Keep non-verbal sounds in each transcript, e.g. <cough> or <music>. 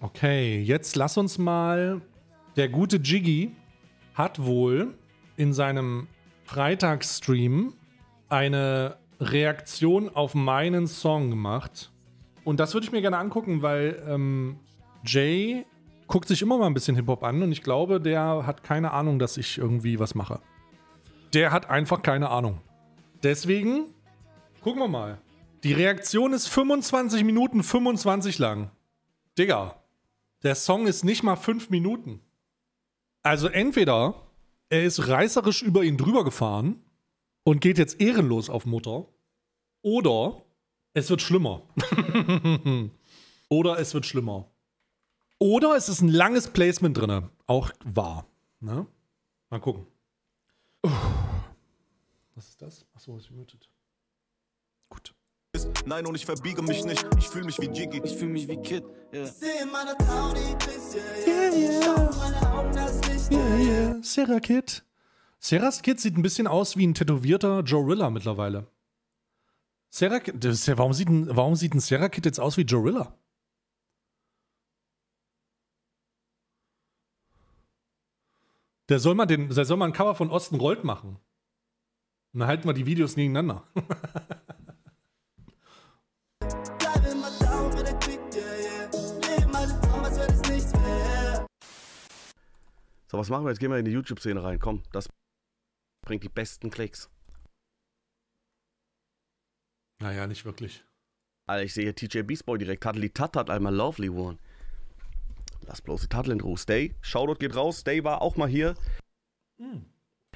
Okay, jetzt lass uns mal. Der gute Jiggy hat wohl in seinem Freitagsstream eine Reaktion auf meinen Song gemacht. Und das würde ich mir gerne angucken, weil ähm, Jay guckt sich immer mal ein bisschen Hip-Hop an und ich glaube, der hat keine Ahnung, dass ich irgendwie was mache. Der hat einfach keine Ahnung. Deswegen gucken wir mal. Die Reaktion ist 25 Minuten 25 lang. Digga, der Song ist nicht mal 5 Minuten. Also entweder er ist reißerisch über ihn drüber gefahren und geht jetzt ehrenlos auf Mutter. Oder es wird schlimmer. <laughs> Oder es wird schlimmer. Oder es ist ein langes Placement drin. Auch wahr. Ne? Mal gucken. Was ist das? Achso, ist muted. Gut. Nein, und ich verbiege mich nicht. Ich fühle mich wie Jiggy. Ich fühle mich wie Kid. Yeah. Sehe meine Taudi Bisse, Yeah, yeah. Schau meine Augen, das Licht, Yeah, yeah. Sarah Kid. Sarah's Kid sieht ein bisschen aus wie ein tätowierter Jorilla mittlerweile. Sarah warum, sieht ein, warum sieht ein Sarah Kid jetzt aus wie Jorilla? Der soll mal, den, der soll mal ein Cover von Osten Rollt machen. Und dann halten wir die Videos nebeneinander. <laughs> So, was machen wir jetzt? Gehen wir in die YouTube-Szene rein. Komm, das bringt die besten Klicks. naja, nicht wirklich. Alter, ich sehe hier TJ Beastboy direkt. Tattly Tat hat einmal Lovely One. Lass bloß die Tattel in Ruhe. Stay, Shoutout geht raus. Stay war auch mal hier.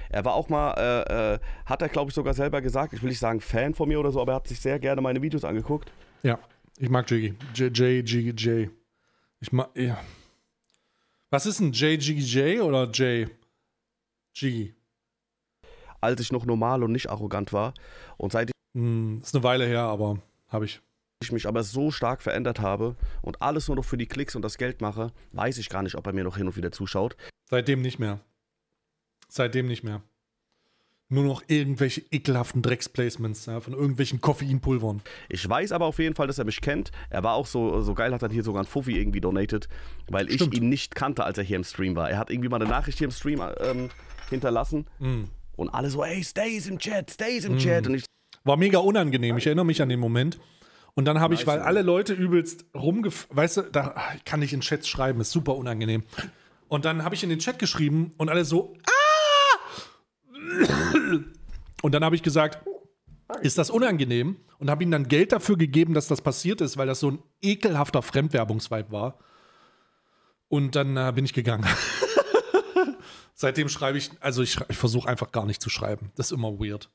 Er war auch mal, äh, äh, hat er glaube ich sogar selber gesagt, ich will nicht sagen Fan von mir oder so, aber er hat sich sehr gerne meine Videos angeguckt. Ja, ich mag Jiggy. J, J, J, J. Ich mag, ja. Was ist ein J, Jiggy J oder J? Jiggy. Als ich noch normal und nicht arrogant war. Und seit Hm, ist eine Weile her, aber habe ich. ich mich aber so stark verändert habe und alles nur noch für die Klicks und das Geld mache, weiß ich gar nicht, ob er mir noch hin und wieder zuschaut. Seitdem nicht mehr. Seitdem nicht mehr. Nur noch irgendwelche ekelhaften Drecksplacements ja, von irgendwelchen Koffeinpulvern. Ich weiß aber auf jeden Fall, dass er mich kennt. Er war auch so, so geil, hat er hier sogar ein Fuffi irgendwie donated, weil ich Stimmt. ihn nicht kannte, als er hier im Stream war. Er hat irgendwie mal eine Nachricht hier im Stream ähm, hinterlassen Mm. und alle so, ey, stays im Chat, stays im Chat. Und ich, War mega unangenehm. Ich erinnere mich an den Moment. Und dann habe ich, weil alle Leute übelst rumgef... Weißt du, da ah, ich kann nicht in Chats schreiben, ist super unangenehm. Und dann habe ich in den Chat geschrieben und alle so... Ah! Und dann habe ich gesagt, ist das unangenehm? Und habe ihnen dann Geld dafür gegeben, dass das passiert ist, weil das so ein ekelhafter Fremdwerbungsvibe war. Und dann äh, bin ich gegangen. <laughs> Seitdem schreibe ich, also ich, ich versuche einfach gar nicht zu schreiben. Das ist immer weird.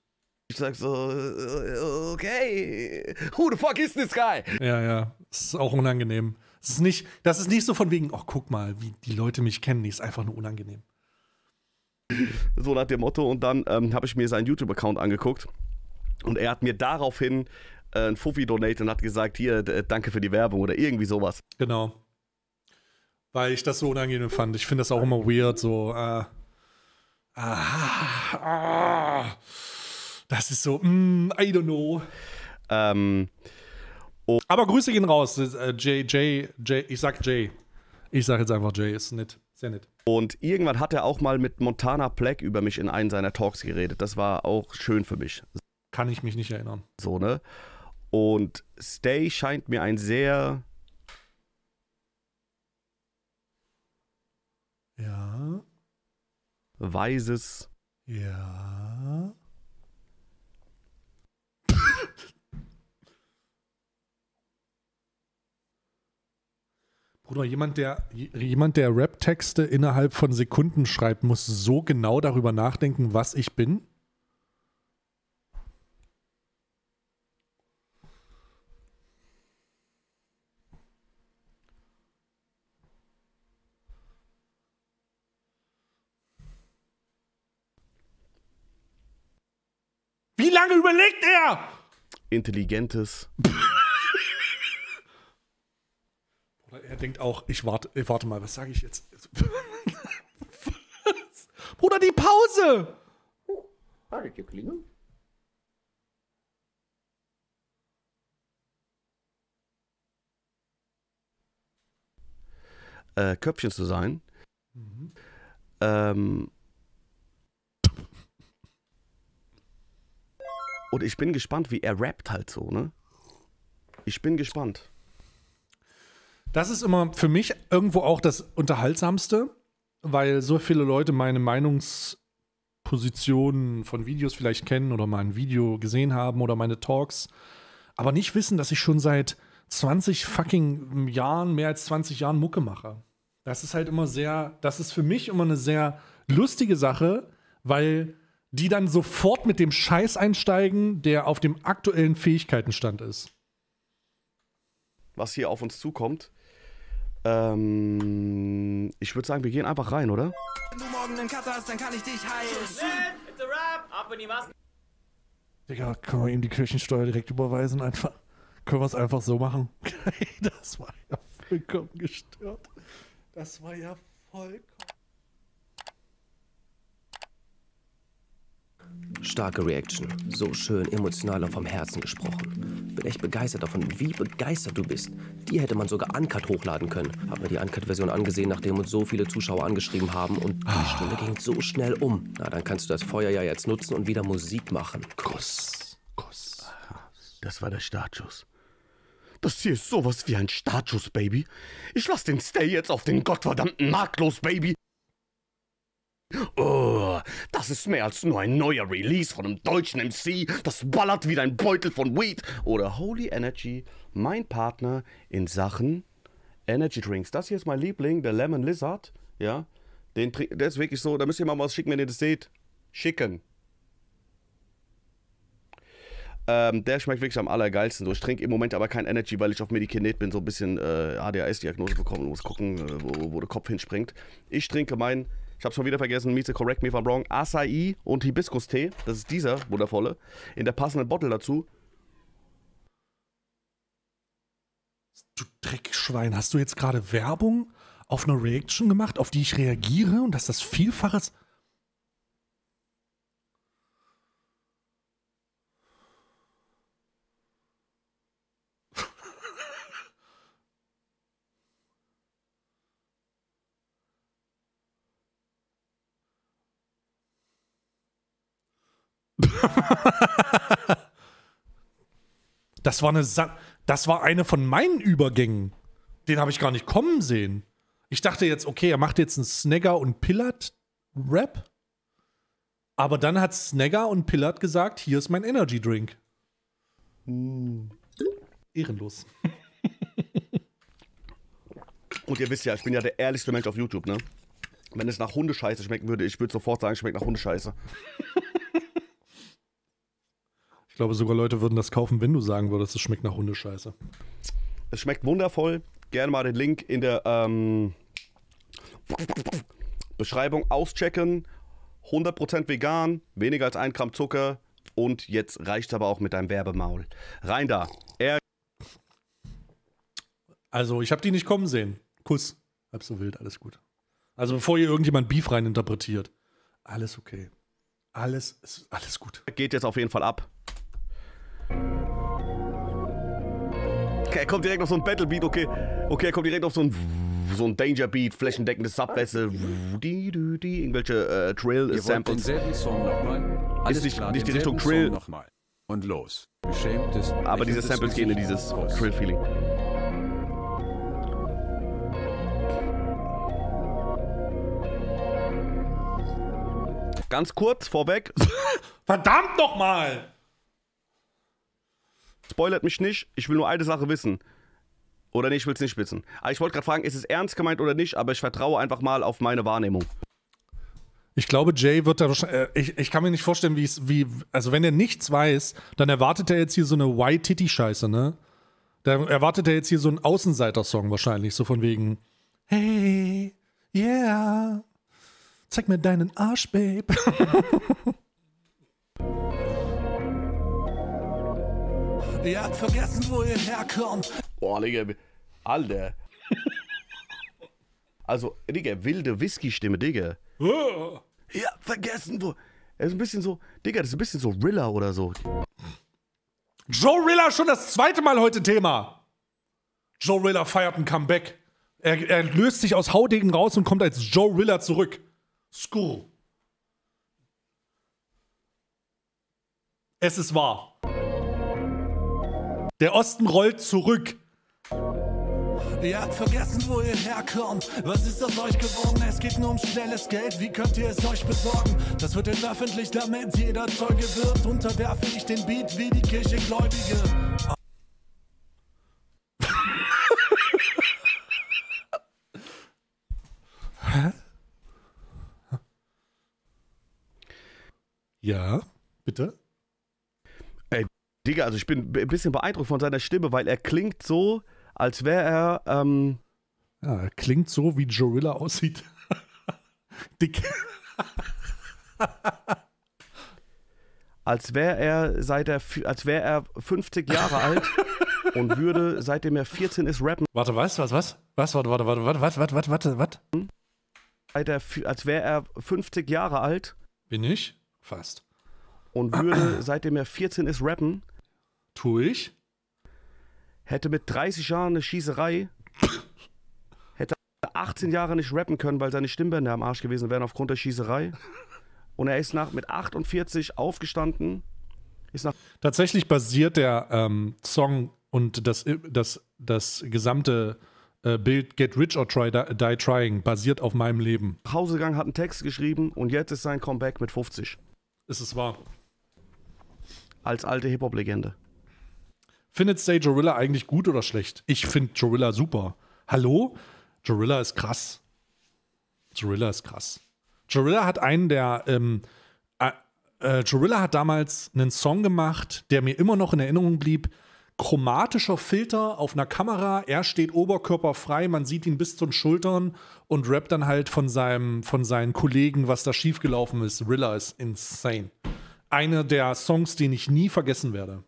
ich sag so, äh, okay, who the fuck is this guy? Ja, ja. Es ist auch unangenehm. Es ist nicht, das ist nicht so von wegen, ach, guck mal, wie die Leute mich kennen. Nee, ist einfach nur unangenehm. So nach dem Motto. Und dann ähm, habe ich mir seinen YouTube-Account angeguckt und er hat mir daraufhin äh, ein Fuffi donated und hat gesagt, hier, danke für die Werbung oder irgendwie sowas. Genau. Weil ich das so unangenehm fand. Ich finde das auch immer weird, so, äh, ah, ah, das ist so, mm, I don't know. Ähm, Aber Grüße gehen raus. Äh, Jay, Jay, Jay, ich sag Jay. Ich sag jetzt einfach Jay, ist nett. Sehr nett. Und irgendwann hat er auch mal mit Montana Black über mich in einen seiner Talks geredet. Das war auch schön für mich. Kann ich mich nicht erinnern. So, ne? Und Stay scheint mir ein sehr Ja. weises, Ja. Bruder, jemand, der, jemand, der Rap-Texte innerhalb von Sekunden schreibt, muss so genau darüber nachdenken, was ich bin? Wie lange überlegt er? intelligentes. <laughs> Oder er denkt auch, ich warte, warte mal, was sage ich jetzt? Was? <laughs> Bruder, die Pause! äh, Köpfchen zu sein. Ähm, und ich bin gespannt, wie er rappt halt so, ne? Ich bin gespannt. Das ist immer für mich irgendwo auch das Unterhaltsamste, weil so viele Leute meine Meinungspositionen von Videos vielleicht kennen oder mal ein Video gesehen haben oder meine Talks, aber nicht wissen, dass ich schon seit 20 fucking Jahren, mehr als 20 Jahren Mucke mache. Das ist halt immer sehr, das ist für mich immer eine sehr lustige Sache, weil die dann sofort mit dem Scheiß einsteigen, der auf dem aktuellen Fähigkeitenstand ist. Was hier auf uns zukommt. Ähm, ich würde sagen, wir gehen einfach rein, oder? Wenn du morgen einen Cutter hast, dann kann ich dich heilen. It's a rap! Ab in die Maske! Digga, können wir ihm die Kirchensteuer direkt überweisen? Einfach. Können wir es einfach so machen? <laughs> das war ja vollkommen gestört. Das war ja vollkommen. Starke Reaction. So schön emotional und vom Herzen gesprochen. Bin echt begeistert davon, wie begeistert du bist. Die hätte man sogar uncut hochladen können. Hab mir die Uncut-Version angesehen, nachdem uns so viele Zuschauer angeschrieben haben und die Stunde ging so schnell um. Na, dann kannst du das Feuer ja jetzt nutzen und wieder Musik machen. Kuss. Kuss. Das war der Startschuss. Das hier ist sowas wie ein Startschuss, Baby. Ich lass den Stay jetzt auf den gottverdammten Markt los, Baby. Oh, das ist mehr als nur ein neuer Release von einem deutschen MC. Das ballert wie ein Beutel von Weed. Oder Holy Energy, mein Partner in Sachen Energy Drinks. Das hier ist mein Liebling, der Lemon Lizard. Ja, den, der ist wirklich so, da müsst ihr mal was schicken, wenn ihr das seht. Schicken. Ähm, der schmeckt wirklich am allergeilsten. So, ich trinke im Moment aber kein Energy, weil ich auf Medikinet bin, so ein bisschen äh, ADHS-Diagnose bekommen und muss gucken, äh, wo, wo der Kopf hinspringt. Ich trinke mein, ich habe schon wieder vergessen, Mieze, correct me if I'm wrong, Acai und Hibiskus-Tee. Das ist dieser wundervolle. In der passenden Bottle dazu. Du Dreckschwein, hast du jetzt gerade Werbung auf eine Reaction gemacht, auf die ich reagiere und dass das Vielfaches. <laughs> Das war eine Sa das war eine von meinen Übergängen. Den habe ich gar nicht kommen sehen. Ich dachte jetzt, okay, er macht jetzt einen Snagger und Pillard Rap. Aber dann hat Snagger und Pillard gesagt, hier ist mein Energy Drink. Ehrenlos. <laughs> Und ihr wisst ja, ich bin ja der ehrlichste Mensch auf YouTube, ne? Wenn es nach Hundescheiße schmecken würde, ich würde sofort sagen, es schmeckt nach Hundescheiße. <laughs> Ich glaube, sogar Leute würden das kaufen, wenn du sagen würdest, es schmeckt nach Hundescheiße. Es schmeckt wundervoll. Gerne mal den Link in der ähm, Beschreibung auschecken. 100% vegan, weniger als ein Gramm Zucker. Und jetzt reicht aber auch mit deinem Werbemaul. Rein da. Er Also, ich habe die nicht kommen sehen. Kuss. Halb so wild, alles gut. Also, bevor ihr irgendjemand Beef rein interpretiert. Alles okay. Alles ist alles gut. geht jetzt auf jeden Fall ab. Okay, er kommt direkt auf so ein Battlebeat, okay. Okay, er kommt direkt auf so ein so ein Danger Beat, flächendeckendes Subwessel, die, die, die, irgendwelche äh, Trill Samples. Alles nicht- klar, nicht die Richtung Trill. Und los. Beschämtes. Aber diese Samples gehen in dieses. Trill Feeling. Ganz kurz vorweg, <laughs> Verdammt nochmal! Spoilert mich nicht, ich will nur eine Sache wissen. Oder nee, ich will es nicht wissen. Aber ich wollte gerade fragen, ist es ernst gemeint oder nicht, aber ich vertraue einfach mal auf meine Wahrnehmung. Ich glaube, Jay wird da wahrscheinlich. Äh, ich, ich kann mir nicht vorstellen, wie es. Wie, also, wenn er nichts weiß, dann erwartet er jetzt hier so eine White-Titty-Scheiße, ne? Da erwartet er jetzt hier so einen Außenseiter-Song wahrscheinlich, so von wegen. Hey, yeah, zeig mir deinen Arsch, Babe. <laughs> Ihr habt vergessen, wo ihr herkommt. Boah, Digga, Alter. <laughs> Also, Digga, wilde Whisky-Stimme, Digga. Ja, vergessen, wo. Er ist ein bisschen so, Digga, das ist ein bisschen so Rilla oder so. Joe Rilla schon das zweite Mal heute Thema. Joe Rilla feiert ein Comeback. Er, er löst sich aus Haudegen raus und kommt als Joe Rilla zurück. Skurr. Es ist wahr. Der Osten rollt zurück. Ihr habt vergessen, wo ihr herkommt. Was ist aus euch geworden? Es geht nur um schnelles Geld. Wie könnt ihr es euch besorgen? Das wird öffentlich, damit jeder Zeuge wird. Unterwerfe ich den Beat wie die Kirche Gläubige. <laughs> Ja, bitte? Digga, also ich bin ein bisschen beeindruckt von seiner Stimme, weil er klingt so, als wäre er, ähm, Ja, er klingt so, wie Joe Rilla aussieht. <laughs> Dick. als wäre er seit er, als wäre er 50 Jahre alt und würde, seitdem er 14 ist, rappen. Warte, was, was, was? Was, warte, warte, warte, warte, warte, warte, warte, warte, warte. Seit er, als wäre er 50 Jahre alt Bin ich? Fast. und würde, seitdem er 14 ist, rappen. Tue ich? Hätte mit 30 Jahren eine Schießerei, <laughs> hätte 18 Jahre nicht rappen können, weil seine Stimmbänder am Arsch gewesen wären aufgrund der Schießerei. <laughs> Und er ist nach, mit 48 aufgestanden, ist nach Tatsächlich basiert der ähm, Song und das, das, das gesamte äh, Bild Get Rich or Try, Die Trying basiert auf meinem Leben. Hause gegangen, hat einen Text geschrieben und jetzt ist sein Comeback mit 50. Ist es wahr? Als alte Hip-Hop-Legende. Findet Stay Gorilla eigentlich gut oder schlecht? Ich finde Gorilla super. Hallo? Gorilla ist krass. Gorilla ist krass. Gorilla hat einen der. Ähm, äh, äh, hat damals einen Song gemacht, der mir immer noch in Erinnerung blieb. Chromatischer Filter auf einer Kamera, er steht oberkörperfrei, man sieht ihn bis zu den Schultern und rappt dann halt von, seinem, von seinen Kollegen, was da schiefgelaufen ist. Rilla ist insane. Einer der Songs, den ich nie vergessen werde.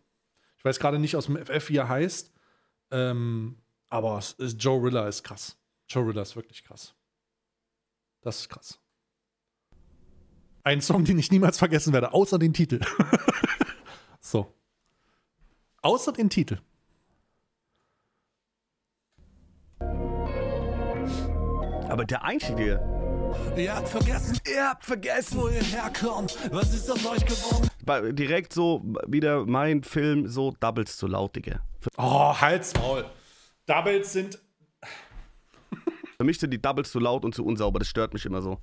Ich weiß gerade nicht aus dem FF, wie er heißt. Ähm, aber ist, Joe Rilla ist krass. Joe Rilla ist wirklich krass. Das ist krass. Ein Song, den ich niemals vergessen werde, außer den Titel. <laughs> so. Außer den Titel. Aber der Einzige, Ihr habt vergessen, ihr habt vergessen, wo ihr herkommt. Was ist aus euch geworden? Direkt so wieder mein Film, so Doubles zu laut, Digga. Oh, Hals, Maul. Doubles sind. für mich sind die Doubles zu laut und zu unsauber, das stört mich immer so.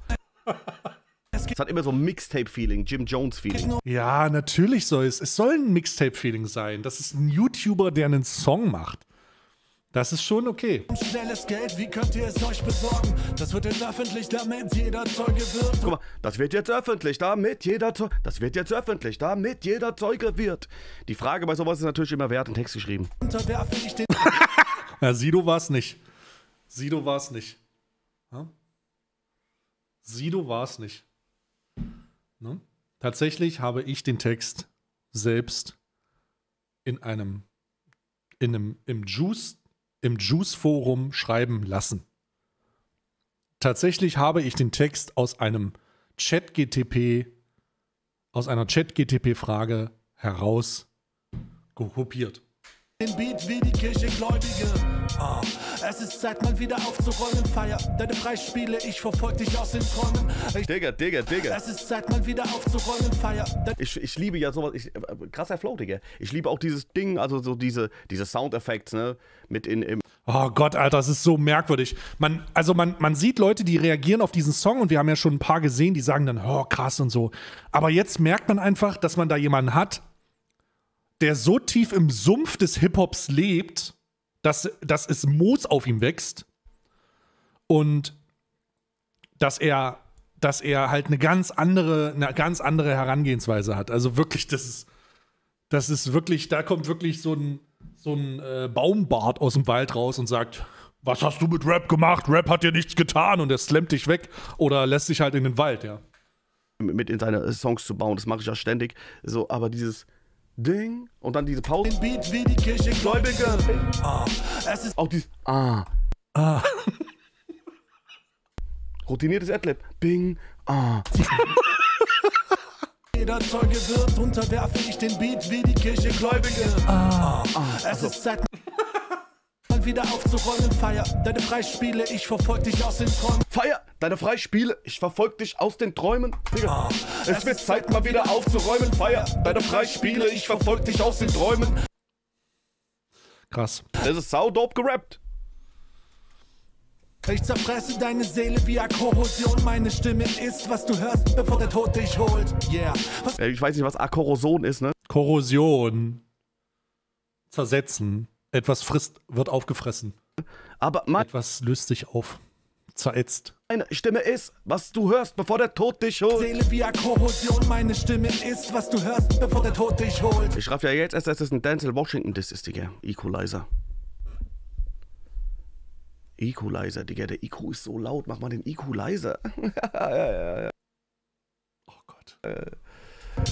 Es hat immer so ein Mixtape-Feeling, Jim Jones-Feeling. Ja, natürlich soll es. Es soll ein Mixtape-Feeling sein. Das ist ein YouTuber, der einen Song macht. Das ist schon okay. Schnelles Geld, wie könnt ihr es euch besorgen? Das wird jetzt öffentlich, damit jeder Zeuge wird. Guck mal, das wird jetzt öffentlich, damit jeder Zeuge, das wird jetzt öffentlich, damit jeder Zeuge wird. Die Frage bei sowas ist natürlich immer, wer hat einen Text geschrieben? Unterwerfe ich den <laughs> Ja, Sido war es nicht. Sido war es nicht. Ja? Sido war es nicht. Ne? Tatsächlich habe ich den Text selbst in einem, in einem im Juice, im Juice-Forum schreiben lassen. Tatsächlich habe ich den Text aus einem Chat-GTP, aus einer Chat-GTP-Frage heraus kopiert. Den Beat wie die Kirche Gläubige. Ah, es ist Zeit, mal wieder aufzuräumen. Feier deine Freispiele, ich verfolg dich aus den Träumen. Ich, Digga, Digga, Digga. es ist Zeit, mal wieder aufzuräumen. Feier Ich, ich liebe ja sowas, ich, äh, krasser Flow, Digga. Ich liebe auch dieses Ding, also so diese, diese Soundeffekte, ne, mit in, im, Oh Gott, Alter, das ist so merkwürdig. Man, also man, man sieht Leute, die reagieren auf diesen Song und wir haben ja schon ein paar gesehen, die sagen dann, oh krass und so. Aber jetzt merkt man einfach, dass man da jemanden hat, der so tief im Sumpf des Hip-Hops lebt, dass, dass es Moos auf ihm wächst und dass er, dass er halt eine ganz andere, eine ganz andere Herangehensweise hat. Also wirklich, das ist, das ist wirklich, da kommt wirklich so ein, so ein äh, Baumbart aus dem Wald raus und sagt, was hast du mit Rap gemacht? Rap hat dir nichts getan und er slammt dich weg oder lässt dich halt in den Wald, ja. mit in seine Songs zu bauen. Das mache ich ja ständig. So, aber dieses Ding und dann diese Pause. den Beat wie die Kirche Gläubige. Ah, es ist Auch dieses Ah. Ah. <laughs> Routiniertes Adlib. Bing. Ah. <laughs> jeder Zeuge wird. Unterwerfe ich den Beat wie die Kirche Gläubige. Ah, es ist Zeit, wieder aufzuräumen. Feier deine Freispiele, ich verfolg dich aus den Träumen. Feier deine Freispiele, ich verfolg dich aus den Träumen. Digga. Es wird Zeit mal wieder aufzuräumen. Feier deine Freispiele, ich verfolg dich aus den Träumen. Krass. Das ist sau dope gerappt. Ich zerfresse deine Seele wie Korrosion. Meine Stimme ist, was du hörst, bevor der Tod dich holt. Yeah. Was Ich weiß nicht, was Akoroson ist, ne? Korrosion. Zersetzen. Etwas frisst, wird aufgefressen. Aber mein- Etwas löst sich auf. Zerätzt. meine Stimme ist, was du hörst, bevor der Tod dich holt. Seele wie Korrosion. Meine Stimme ist, was du hörst, bevor der Tod dich holt. Ich raff ja jetzt erst, dass es ein Denzel Washington Diss ist, Digga. Equalizer. Equalizer, Digga. Der IQ ist so laut. Mach mal den Equalizer. <laughs> Oh Gott.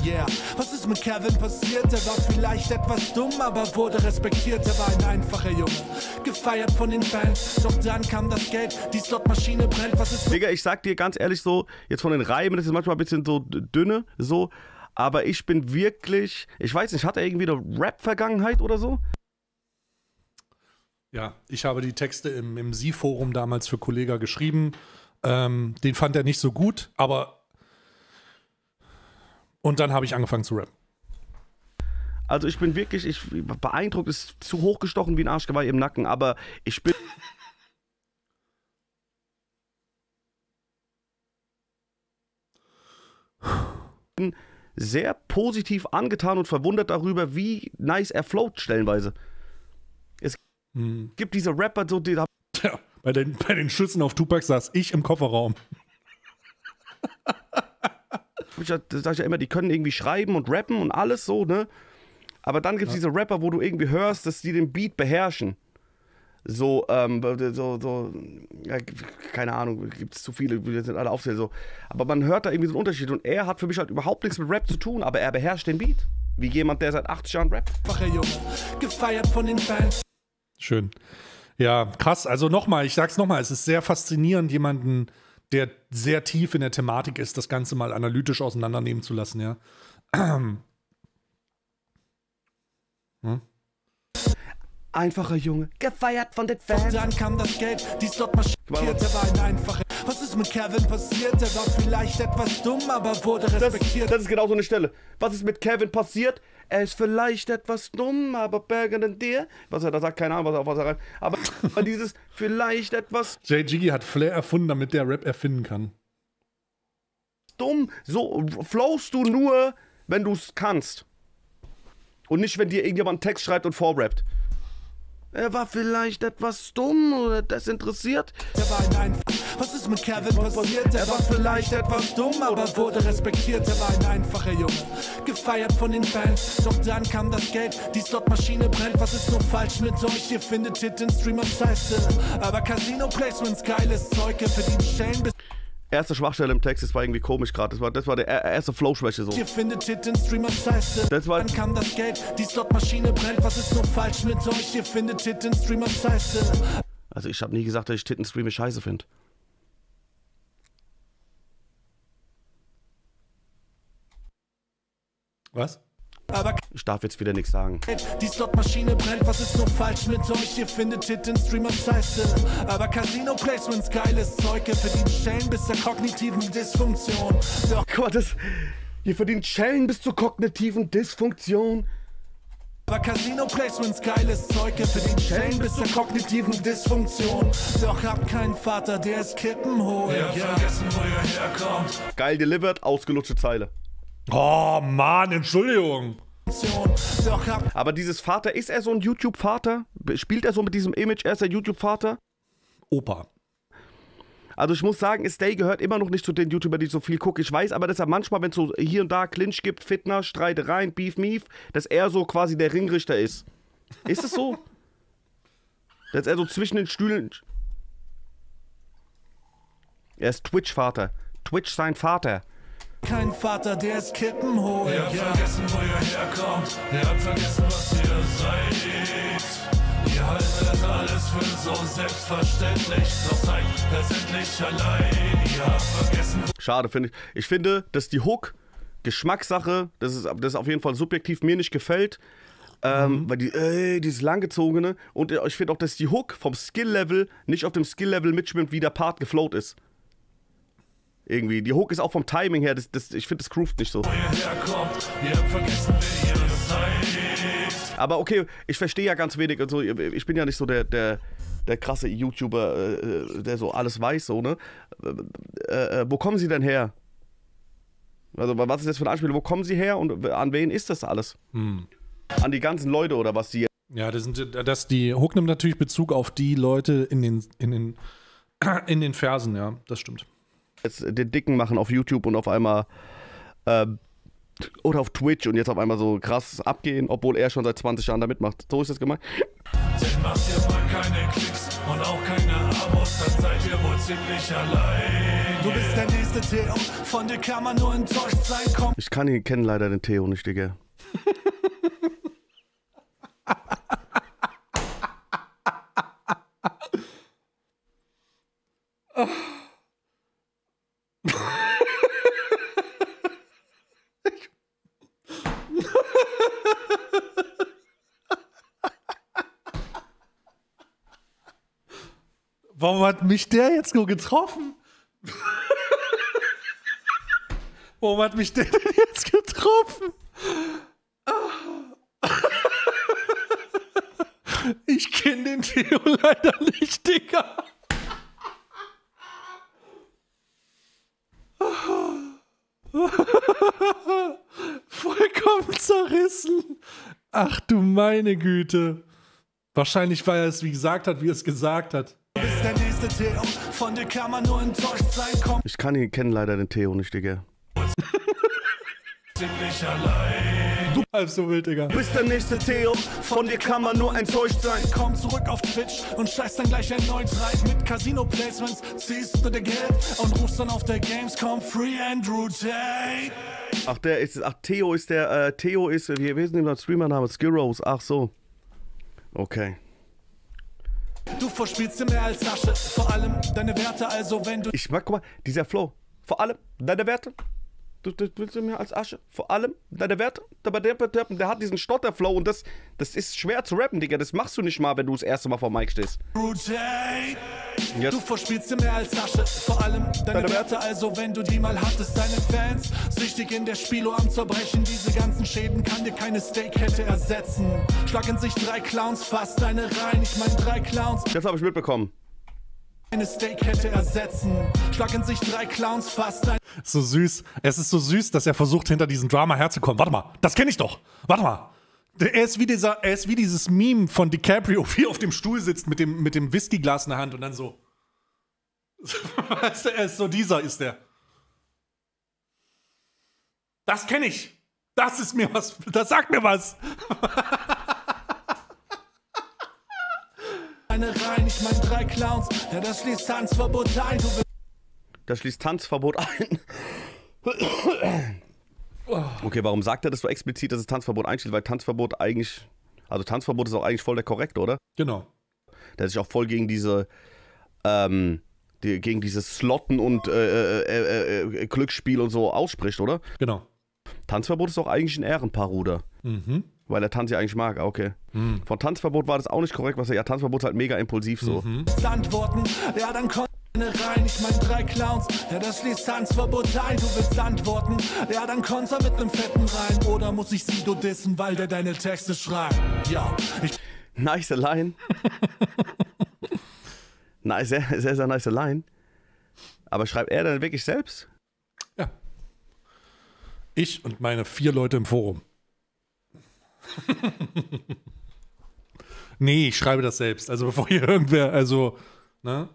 Yeah. Was ist mit Kevin passiert? Er war vielleicht etwas dumm, aber wurde respektiert. Er war ein einfacher Junge. Gefeiert von den Fans. Doch dann kam das Geld. Die Slotmaschine brennt. Was ist Digga, ich sag dir ganz ehrlich so, jetzt von den Reimen, das ist manchmal ein bisschen so dünne, so. Aber ich bin wirklich, ich weiß nicht, hat er irgendwie eine Rap-Vergangenheit oder so? Ja, ich habe die Texte im, im Sie-Forum damals für Kollega geschrieben. Ähm, den fand er nicht so gut, aber. Und dann habe ich angefangen zu rappen. Also ich bin wirklich, ich beeindruckt, ist zu hochgestochen wie ein Arschgeweih im Nacken, aber ich bin sehr positiv angetan und verwundert darüber, wie nice er float stellenweise. Es gibt diese Rapper, so, die da Tja, bei den, bei den Schüssen auf Tupac saß ich im Kofferraum. Ich ja, das sag ich ja immer, die können irgendwie schreiben und rappen und alles so, ne? Aber dann gibt es diese Rapper, wo du irgendwie hörst, dass die den Beat beherrschen. So, ähm, so, so, ja, keine Ahnung, gibt es zu viele, wir sind alle aufzählen, so. Aber man hört da irgendwie so einen Unterschied und er hat für mich halt überhaupt nichts mit Rap zu tun, aber er beherrscht den Beat. Wie jemand, der seit 80 Jahren rappt. Gefeiert von den Fans. Schön. Ja, krass. Also nochmal, ich sag's nochmal, es ist sehr faszinierend, jemanden, der sehr tief in der Thematik ist, das Ganze mal analytisch auseinandernehmen zu lassen, ja. <clears throat> Einfacher Junge, gefeiert von den Fans. dann kam das Geld, die Slotmaschine. Er war ein einfacher. Was ist mit Kevin passiert? Er war vielleicht etwas dumm, aber wurde Das, respektiert. das ist genau so eine Stelle. Was ist mit Kevin passiert? Er ist vielleicht etwas dumm, aber Berger denn dir? Was er da sagt, keine Ahnung, was er auf was er rein. Aber, aber <laughs> dieses vielleicht etwas Jay Jiggy hat Flair erfunden, damit der Rap erfinden kann. dumm. So flowst du nur, wenn du es kannst. Und nicht, wenn dir irgendjemand einen Text schreibt und vorrappt. Er war vielleicht etwas dumm oder desinteressiert. Er war ein Einf Was ist mit Kevin passiert? Er war vielleicht etwas dumm, aber wurde respektiert. Er war ein einfacher Junge. Gefeiert von den Fans. Doch dann kam das Geld, die Slotmaschine brennt. Was ist nur falsch mit euch? Ihr findet Hidden Streamer scheiße. Aber Casino Placements, geiles Zeug. Ihr verdient Stellen bis Erste Schwachstelle im Text, das war irgendwie komisch gerade. Das war, das war der er- erste Flow-Schwäche so. Ihr findet Hidden Streamer scheiße. Das war- Dann kam das Geld, die Slotmaschine brennt. Was ist nur falsch mit euch? Ihr findet Hidden Streamer scheiße. Also ich habe nie gesagt, dass ich Tittenstreame scheiße finde. Was? Aber Ich darf jetzt wieder nichts sagen. Die Slotmaschine brennt, was ist nur falsch mit euch? Ihr findet Hidden Streamer scheiße. Aber Casino Placements, geiles Zeug. Ihr verdient Stellen bis zur kognitiven Dysfunktion. Doch, Guck mal, das. Ihr verdient Schellen bis zur kognitiven Dysfunktion. aber Casino Placements, geiles Zeug. Ihr verdient Stellen bis zur kognitiven Dysfunktion. Doch habt keinen Vater, der ist kippenhohl. Ja, vergessen, wo ihr herkommt. Geil delivered, ausgelutschte Zeile. Oh Mann, Entschuldigung. Aber dieses Vater, ist er so ein YouTube-Vater? Spielt er so mit diesem Image, er ist der YouTube-Vater? Opa. Also ich muss sagen, Stay gehört immer noch nicht zu den YouTubern, die ich so viel gucke. Ich weiß aber, dass er manchmal, wenn es so hier und da Clinch gibt, Fitner, Streitereien, Beef, Meef, dass er so quasi der Ringrichter ist. Ist es so? <laughs> dass er so zwischen den Stühlen... Er ist Twitch-Vater. Twitch sein Vater. Keinen Vater, der ist kippenhohl. Ihr habt vergessen, wo ihr herkommt. Ihr habt vergessen, was ihr seid. Ihr haltet alles für so selbstverständlich. Doch seid letztendlich allein. Ihr habt vergessen, Schade, finde ich. Ich finde, dass die Hook, Geschmackssache, das ist, das ist auf jeden Fall subjektiv, mir nicht gefällt. Ähm, Weil die, ey, dieses langgezogene und äh, ich finde auch, dass die Hook vom Skill-Level nicht auf dem Skill-Level mitschwimmt, wie der Part geflowt ist. Irgendwie. Die Hook ist auch vom Timing her, das, das, ich finde, das groovt nicht so. Aber okay, ich verstehe ja ganz wenig. Also, ich bin ja nicht so der, der, der krasse YouTuber, äh, der so alles weiß, so, ne? Äh, äh, wo kommen sie denn her? Also, was ist das für ein Anspiel? Wo kommen sie her und an wen ist das alles? An die ganzen Leute oder was die Ja, das sind, das, die Hook nimmt natürlich Bezug auf die Leute in den, in den, <clears throat> in den Versen, ja, das stimmt. Jetzt den Dicken machen auf YouTube und auf einmal ähm, oder auf Twitch und jetzt auf einmal so krass abgehen, obwohl er schon seit 20 Jahren da mitmacht. So ist das gemeint. Denn macht ihr mal keine Klicks und auch keine Abos, dann seid ihr wohl ziemlich allein. Du bist der nächste Theo, von dir kann man nur enttäuscht sein. Komm Ich kann ihn kennen leider den Theo nicht, Digga. <laughs> Warum hat mich der jetzt nur getroffen? Warum hat mich der denn jetzt getroffen? Ich kenne den Theo leider nicht, Digga. Vollkommen zerrissen. Ach du meine Güte. Wahrscheinlich, weil er es wie gesagt hat, wie er es gesagt hat. Du bist der nächste Theo, von dir kann man nur enttäuscht sein. Komm Ich kann ihn kennen leider den Theo nicht, Digga. Ziemlich allein. Halb so wild, Digga. Du bist der nächste Theo, von dir kann man nur enttäuscht sein. Komm zurück auf Twitch und scheiß dann gleich erneut rein. Mit Casino-Placements ziehst du dir Geld und rufst dann auf der Gamescom Free Andrew Tate. Ach, der ist, ach, Theo ist der, äh, Theo ist, wie, denn der Streamername? Skirros, ach so. Okay. Du verspielst dir mehr als Asche, vor allem deine Werte, also wenn du Ich mag, guck mal, dieser Flow. Vor allem deine Werte. Du, du willst mir als Asche. Vor allem deine Werte. Der, der, der, der hat diesen Stotterflow und das, das ist schwer zu rappen, Digga. Das machst du nicht mal, wenn du das erste Mal vor Mike stehst. Jetzt. Du verspielst dir mehr als Asche, vor allem deine, Deine Werte, also wenn du die mal hattest, deine Fans süchtig in der Spielo am Zerbrechen, diese ganzen Schäden kann dir keine Steakkette ersetzen. Schlagen sich drei Clowns fast deine rein, ich mein drei Clowns Das habe ich mitbekommen. Eine Steakkette ersetzen. Schlagen sich drei Clowns fast deine So süß. Es ist so süß, dass er versucht, hinter diesem Drama herzukommen. Warte mal, das kenne ich doch. Warte mal. Er ist, wie dieser, er ist wie dieses Meme von DiCaprio, <laughs> wie er auf dem Stuhl sitzt mit dem, mit dem Whiskyglas in der Hand und dann so. <laughs> Weißt du, er ist so dieser, ist der. Das kenne ich. Das ist mir was. Das sagt mir was. <laughs> rein, ich mein drei Clowns. Ja, das schließt Tanzverbot ein, du Das schließt Tanzverbot ein. Okay, warum sagt er das so explizit, dass es Tanzverbot einschließt? Weil Tanzverbot eigentlich, also Tanzverbot ist auch eigentlich voll der korrekt, oder? Genau. Der sich auch voll gegen diese, ähm, die, gegen dieses Slotten und äh, äh, äh, äh, Glücksspiel und so ausspricht, oder? Genau. Tanzverbot ist auch eigentlich ein Ehrenpaar, Ruder. Mhm. Weil er Tanz ja eigentlich mag, ah, okay. Von Tanzverbot war das auch nicht korrekt, was er, ja, Tanzverbot ist halt mega impulsiv so. antworten. Ja, dann komm rein, ich mein drei Clowns. Ja, das schließt Tanzverbot ein, du willst antworten. Ja, dann konter mit nem fetten rein. Oder muss ich Sido dissen, weil der deine Texte schreibt? Ja, ich Nice Line. <laughs> nice, sehr, sehr, sehr nice Line. Aber schreibt er dann wirklich selbst? Ja. Ich und meine vier Leute im Forum. <laughs> nee, ich schreibe das selbst. Also bevor hier irgendwer, also, ne?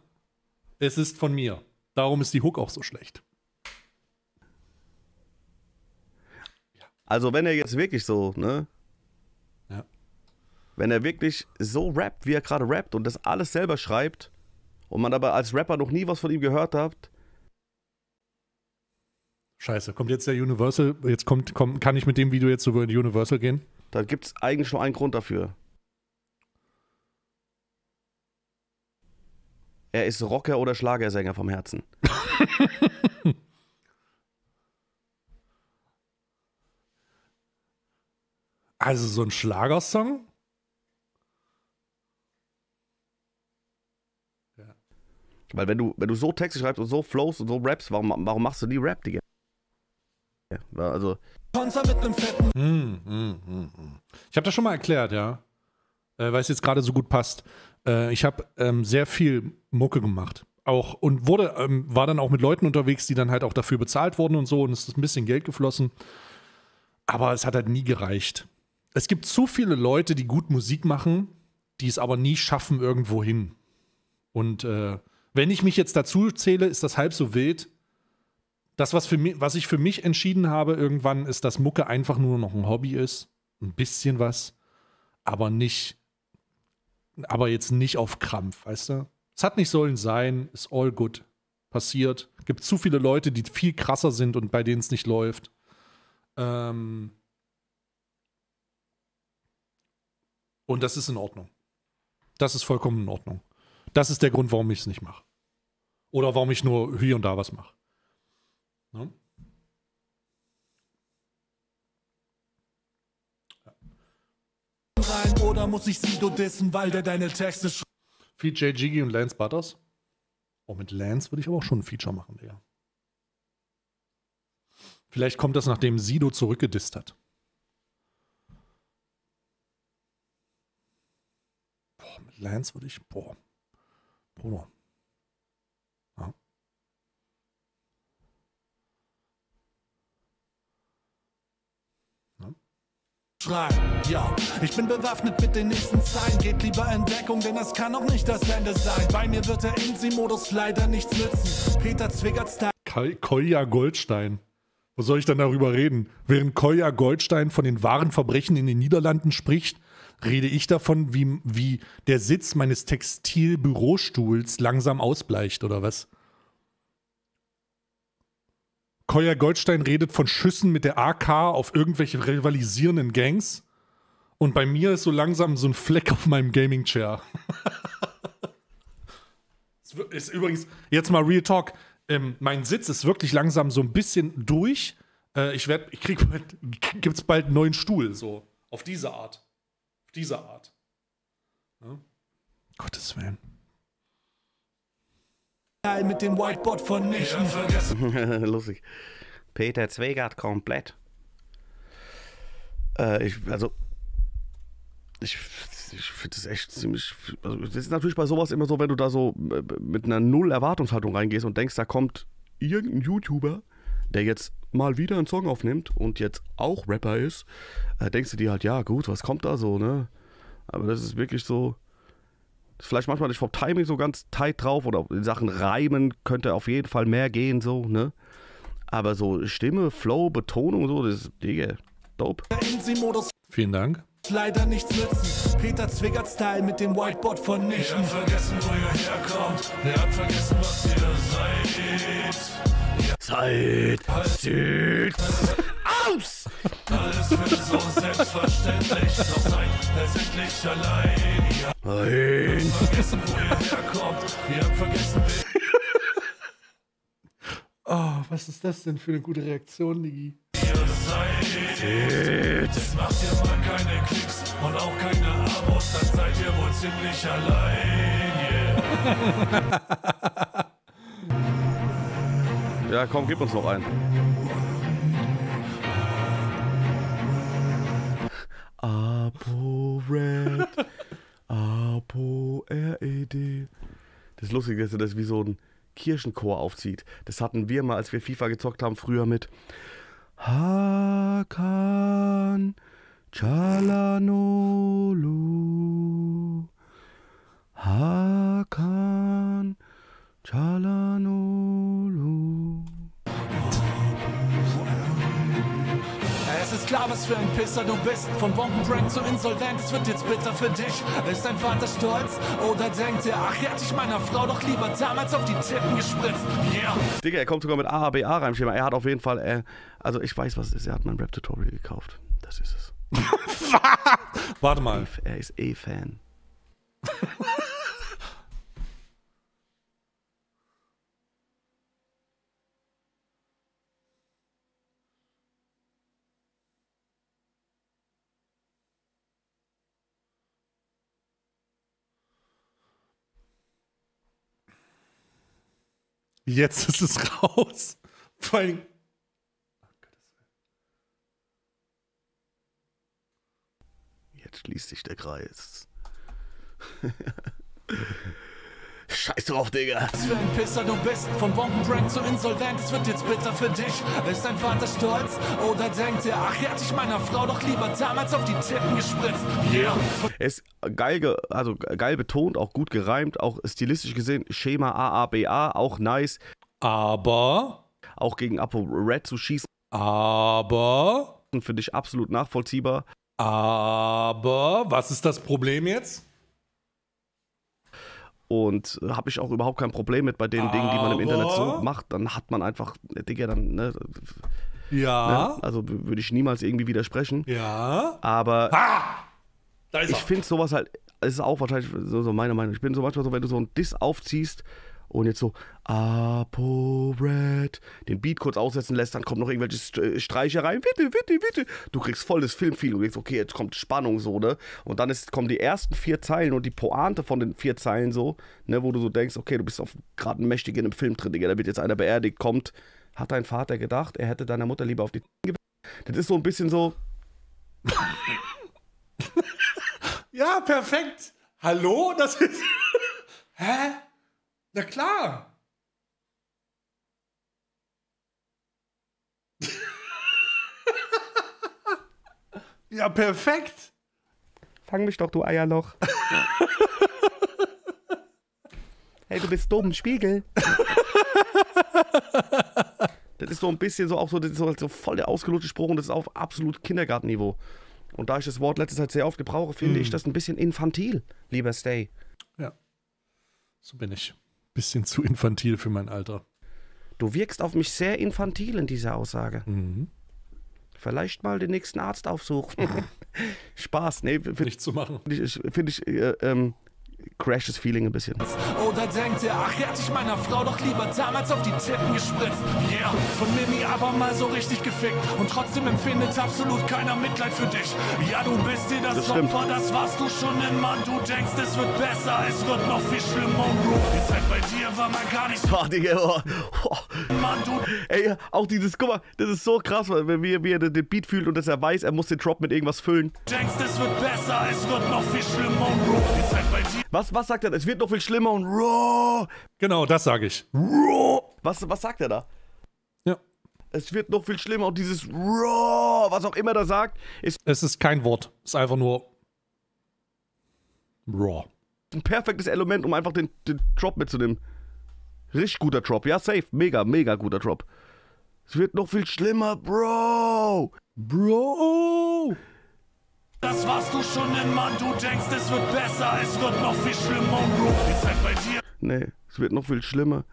Es ist von mir. Darum ist die Hook auch so schlecht. Also wenn er jetzt wirklich so, ne? Ja. Wenn er wirklich so rappt, wie er gerade rappt und das alles selber schreibt und man aber als Rapper noch nie was von ihm gehört hat, Scheiße, kommt jetzt der Universal, jetzt kommt, komm, kann ich mit dem Video jetzt über die Universal gehen? Dann gibt es eigentlich nur einen Grund dafür. Er ist Rocker oder Schlagersänger vom Herzen. <laughs> Also so ein Schlagersong? Weil wenn du, wenn du so Texte schreibst und so flows und so raps, warum, warum machst du nie Rap, Digga? Ja, also, Panzer mit nem fetten Hm, hm, hm, hm. Ich habe das schon mal erklärt, ja. Äh, weil es jetzt gerade so gut passt. Äh, ich habe ähm, sehr viel Mucke gemacht. Auch und wurde, ähm, war dann auch mit Leuten unterwegs, die dann halt auch dafür bezahlt wurden und so. Und es ist ein bisschen Geld geflossen. Aber es hat halt nie gereicht. Es gibt zu viele Leute, die gut Musik machen, die es aber nie schaffen irgendwo hin. Und äh, wenn ich mich jetzt dazu zähle, ist das halb so wild. Das, was, für mich, was ich für mich entschieden habe irgendwann, ist, dass Mucke einfach nur noch ein Hobby ist. Ein bisschen was. Aber nicht, aber jetzt nicht auf Krampf, weißt du? Es hat nicht sollen sein, ist all good. Passiert. Gibt zu viele Leute, die viel krasser sind und bei denen es nicht läuft. Ähm und das ist in Ordnung. Das ist vollkommen in Ordnung. Das ist der Grund, warum ich es nicht mache. Oder warum ich nur hier und da was mache. Ne? rein oder muss ich Sido dissen, weil der deine Texte schreibt? Feed J. Jiggy und Lance Butters. Oh, mit Lance würde ich aber auch schon ein Feature machen, Digga. Vielleicht kommt das, nachdem Sido zurückgedisst hat. Boah, mit Lance würde ich. Boah. Bruder. Ja. Schreien. Ja, ich bin bewaffnet mit den nächsten Zeilen. Geht lieber in Deckung, denn das kann auch nicht das Ende sein. Bei mir wird der Insi-Modus leider nichts nützen. Peter. Kol- Kolja Goldstein. Wo soll ich dann darüber reden? Während Kolja Goldstein von den wahren Verbrechen in den Niederlanden spricht, rede ich davon, wie, wie der Sitz meines Textilbürostuhls langsam ausbleicht, oder was? Kolja Goldstein redet von Schüssen mit der AK auf irgendwelche rivalisierenden Gangs. Und bei mir ist so langsam so ein Fleck auf meinem Gaming-Chair. <laughs> Ist übrigens, jetzt mal Real Talk. Ähm, mein Sitz ist wirklich langsam so ein bisschen durch. Äh, ich werde, ich krieg bald, <laughs> gibt's bald einen neuen Stuhl, so. Auf diese Art. Auf diese Art. Ja? Gottes Willen. Mit dem Whiteboard vernichten. <laughs> lustig. Peter Zwegert komplett. Äh, ich, also, ich, ich finde das echt ziemlich. Also das ist natürlich bei sowas immer so, wenn du da so äh, mit einer Null Erwartungshaltung reingehst und denkst, da kommt irgendein YouTuber, der jetzt mal wieder einen Song aufnimmt und jetzt auch Rapper ist, äh, denkst du dir halt, ja, gut, was kommt da so, ne? Aber das ist wirklich so. Vielleicht manchmal nicht vom Timing so ganz tight drauf oder in Sachen Reimen könnte auf jeden Fall mehr gehen, so, ne? Aber so Stimme, Flow, Betonung, so, das ist, Digga, dope. Vielen Dank. leider nichts nützen. Peter Zwiggert Style mit dem Whiteboard Ihr vernichten. habt vergessen, wo ihr herkommt. Ihr habt vergessen, was ihr seid. Zeit, Zeit. <laughs> Aus! Alles <laughs> wird so selbstverständlich. Doch seid letztendlich allein. Ihr habt Nein. vergessen, wo ihr herkommt. Ihr habt vergessen, wer Oh, was ist das denn für eine gute Reaktion, Digi? ihr seid. Jetzt macht ihr mal keine Klicks und auch keine Abos. Dann seid ihr wohl ziemlich allein. Yeah. Ja, komm, gib uns noch einen. Das Lustige ist, dass das wie so ein Kirchenchor aufzieht. Das hatten wir mal, als wir FIFA gezockt haben, früher mit Hakan Chalanolu. Hakan Chalanolu. Klar, was für ein Pisser du bist. Von Bombenprank zu Insolvenz es wird jetzt bitter für dich. Ist dein Vater stolz? Oder denkt er, ach, hätte ich meiner Frau doch lieber damals auf die Tippen gespritzt? Yeah. Digga, er kommt sogar mit AHBA Reimschema. Er hat auf jeden Fall, äh, also ich weiß, was es ist. Er hat mein Rap-Tutorial gekauft. Das ist es. <laughs> Warte mal. Er ist eh <laughs> Jetzt ist es raus. Vor allem, Jetzt schließt sich der Kreis. <laughs> Scheiß drauf, Digga. Was für ein Pisser du bist, von Bombenprank zu insolvent, es wird jetzt bitter für dich. Ist dein Vater stolz? Oder denkt er, ach, hätte ich meiner Frau doch lieber damals auf die Tippen gespritzt? Yeah. Er ist geil, ge also geil betont, auch gut gereimt, auch stilistisch gesehen. Schema AABA, auch nice. aber, Auch gegen Apo Red zu schießen, aber, finde ich absolut nachvollziehbar. aber, was ist das Problem jetzt? Und habe ich auch überhaupt kein Problem mit bei den Dingen, die man im Internet so Aber- macht. Dann hat man einfach, Digga, dann, ne, Ja, ne? Also würde ich niemals irgendwie widersprechen. ja. Aber ich finde sowas halt, es ist auch wahrscheinlich so, so meine Meinung. Ich bin so manchmal so, wenn du so ein Diss aufziehst und jetzt so Apo Red den Beat kurz aussetzen lässt, dann kommt noch irgendwelche äh, Streicher rein, bitte, bitte, bitte. Du kriegst voll das Filmfeeling. Du denkst, okay, jetzt kommt Spannung so, ne? Und dann ist, kommen die ersten vier Zeilen und die Pointe von den vier Zeilen so, ne, wo du so denkst, okay, du bist auf gerade mächtig in einem Film drin, Digga, da wird jetzt einer beerdigt, kommt, hat dein Vater gedacht, er hätte deiner Mutter lieber auf die Das ist so ein bisschen so, <laughs> Ja, perfekt. Hallo? Das ist. <laughs> Hä? Na klar. <laughs> ja, perfekt. Fang mich doch, du Eierloch. <laughs> hey, du bist dumm, Spiegel. das ist so ein bisschen so auch so, das ist so, so voll der ausgelutschte Spruch und das ist auf absolut Kindergartenniveau. Und da ich das Wort letzte Zeit sehr oft gebrauche, finde ich das ein bisschen infantil, lieber Stay. Ja. So bin ich. Bisschen zu infantil für mein Alter. Du wirkst auf mich sehr infantil in dieser Aussage. Vielleicht mal den nächsten Arzt aufsuchen. <laughs> Spaß, nee, finde Nicht zu machen. ich, find ich äh, ähm, crashes Feeling ein bisschen. Oder denkt er, ach, hätte ich meiner Frau doch lieber damals auf die Tippen gespritzt? Yeah, von Mimi aber mal so richtig gefickt. Und trotzdem empfindet absolut keiner Mitleid für dich. Ja, du bist dir das, Das stimmt. Opfer, das warst du schon immer. Du denkst, es wird besser, es wird noch viel schlimmer. Die Zeit bei dir war mal gar nicht so, Boah, Digga, oh, oh. Mann, du Ey, auch dieses, guck mal, das ist so krass, weil wie, wie er den Beat fühlt und dass er weiß, er muss den Drop mit irgendwas füllen. denkst, es wird besser, es wird noch viel schlimmer. Die Zeit bei dir Was, was sagt er? Es wird noch viel schlimmer und raw. Genau, das sage ich. Raw. Was, was sagt er da? Ja. Es wird noch viel schlimmer und dieses raw, was auch immer er sagt, ist Es ist kein Wort. Es ist einfach nur raw. ein perfektes Element, um einfach den, den Drop mitzunehmen. Richtig guter Drop, ja, safe. Mega, mega guter Drop. Es wird noch viel schlimmer, Bro. Bro! Das warst du schon immer, du denkst, es wird besser, es wird noch viel schlimmer, Bro. Die Zeit bei dir Nee, es wird noch viel schlimmer.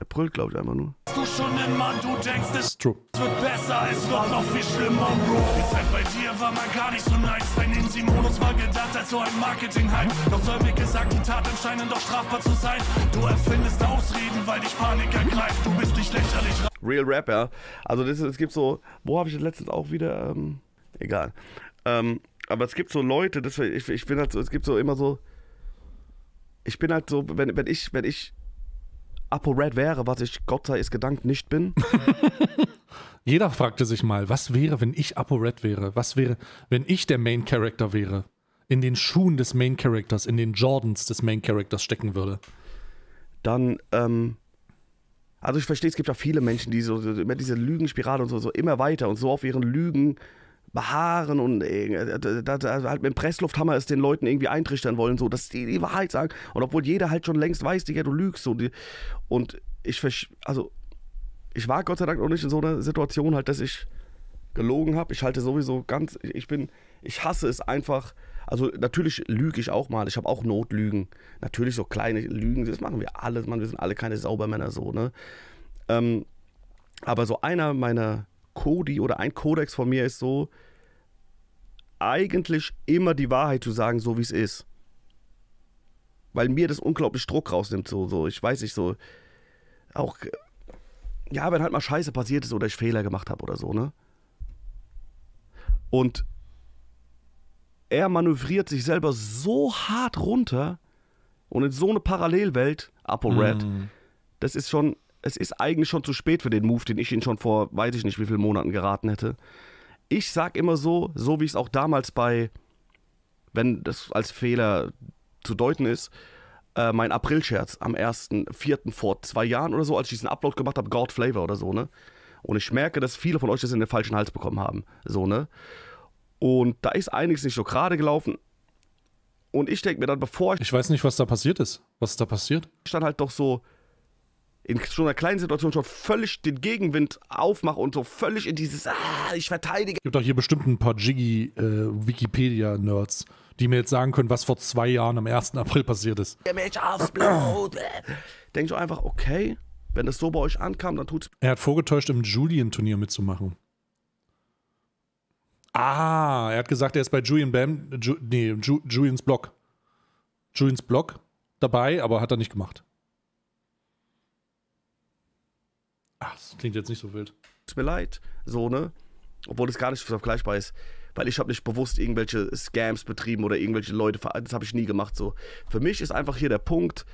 Er brüllt, glaube ich, einfach nur. warst du schon immer, du denkst, es true. wird besser, es wird noch viel schlimmer, Bro. Die Zeit bei dir war mal gar nicht so nice. Dein Insi-Modus war gedacht als so ein Marketing-Hype. Doch soll mir gesagt, die Taten scheinen doch strafbar zu sein. Du erfindest Ausreden, weil dich Panik ergreift. Du bist nicht lächerlich. Real Rap, ja. Also das, es gibt so, wo habe ich das letztens auch wieder, ähm, egal. Ähm, aber es gibt so Leute, das, ich, ich bin halt so, es gibt so immer so, ich bin halt so, wenn, wenn ich, wenn ich Apo Red wäre, was ich Gott sei es gedankt nicht bin, <laughs> Jeder fragte sich mal, was wäre, wenn ich Apo Red wäre? Was wäre, wenn ich der Main Character wäre? In den Schuhen des Main Characters, in den Jordans des Main Characters stecken würde. dann, ähm, also ich verstehe, es gibt ja viele Menschen, die so, immer diese Lügenspirale und so, so immer weiter und so auf ihren Lügen beharren und äh, da, halt mit dem Presslufthammer es den Leuten irgendwie eintrichtern wollen, so, dass die die Wahrheit sagen. Und obwohl jeder halt schon längst weiß, Digga, du lügst. So, die, und ich, also, ich war Gott sei Dank noch nicht in so einer Situation halt, dass ich gelogen habe. Ich halte sowieso ganz, ich bin, ich hasse es einfach. Also natürlich lüge ich auch mal. Ich habe auch Notlügen. Natürlich so kleine Lügen, das machen wir alle. Man, wir sind alle keine Saubermänner so, ne? Ähm, aber so einer meiner Kodi oder ein Kodex von mir ist so, eigentlich immer die Wahrheit zu sagen, so wie es ist. Weil mir das unglaublich Druck rausnimmt, so, so, ich weiß nicht, so, auch, ja, wenn halt mal Scheiße passiert ist oder ich Fehler gemacht habe oder so, ne? Und er manövriert sich selber so hart runter und in so eine Parallelwelt, Apo Red, das ist schon, es ist eigentlich schon zu spät für den Move, den ich ihn schon vor, weiß ich nicht, wie vielen Monaten geraten hätte. Ich sag immer so, so wie es auch damals bei, wenn das als Fehler zu deuten ist, äh, mein April-Scherz am 1.4. vor zwei Jahren oder so, als ich diesen Upload gemacht habe, God Flavor oder so, ne? Und ich merke, dass viele von euch das in den falschen Hals bekommen haben. So, ne? Und da ist einiges nicht so gerade gelaufen. Und ich denke mir dann, bevor ich Ich weiß nicht, was da passiert ist. Was ist da passiert? dann halt doch so in so einer kleinen Situation schon völlig den Gegenwind aufmache und so völlig in dieses, ah, ich verteidige. Gibt doch hier bestimmt ein paar Jiggy-Wikipedia-Nerds, die mir jetzt sagen können, was vor zwei Jahren am 1. April passiert ist. mich aufs Blut. Denke ich einfach, okay, wenn es so bei euch ankam, dann tut's Er hat vorgetäuscht, im Julian-Turnier mitzumachen. Ah, er hat gesagt, er ist bei Julian Bam, Ju, nee, Ju, Julians Blog. Julians Blog dabei, aber hat er nicht gemacht. Ach, das klingt jetzt nicht so wild. mir leid, so, ne? Obwohl es gar nicht vergleichbar ist. Weil ich habe nicht bewusst irgendwelche Scams betrieben oder irgendwelche Leute, das habe ich nie gemacht, so. Für mich ist einfach hier der Punkt,